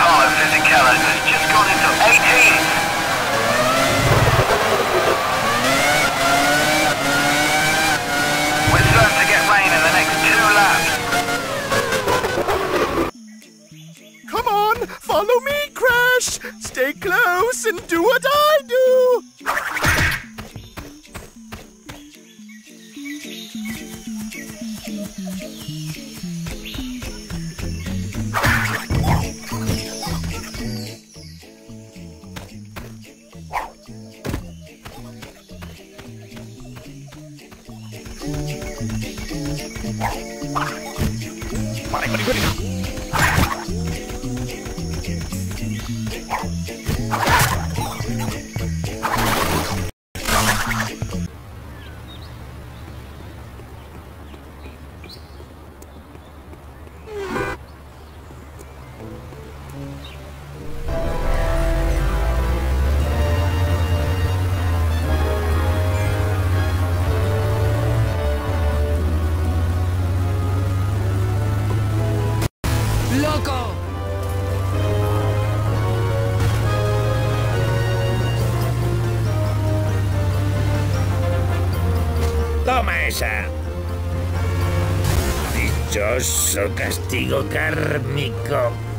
Has just got into 18th. We're certain to get rain in the next two laps. Come on, follow me, Crash. Stay close and do what I do. Bạn anh vẫn quyết định Thank you. Toma esa. Dichoso castigo kármico.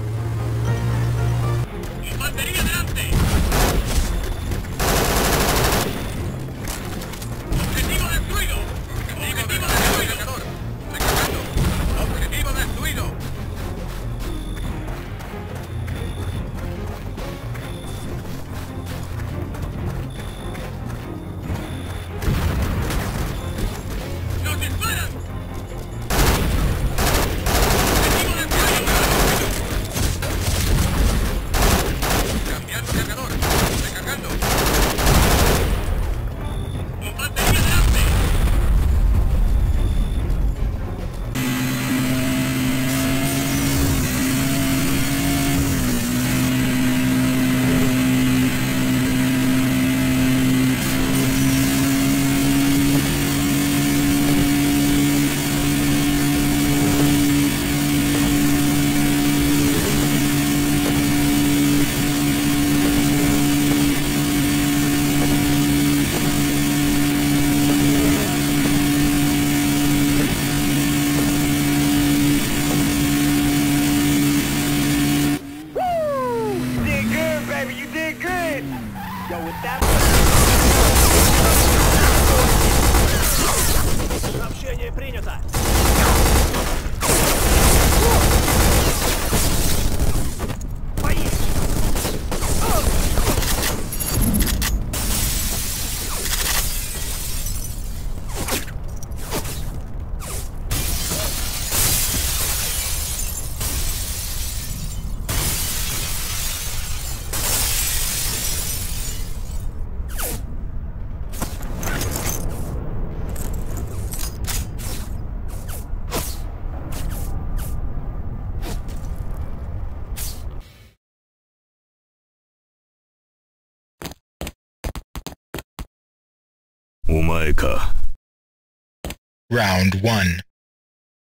Round 1.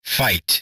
Fight.